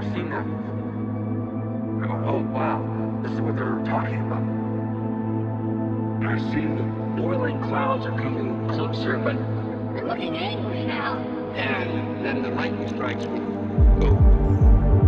never seen that before. Oh wow, this is what they're talking about. I see the boiling clouds are coming closer, but They're looking angry now. and then the lightning strikes me. Boom.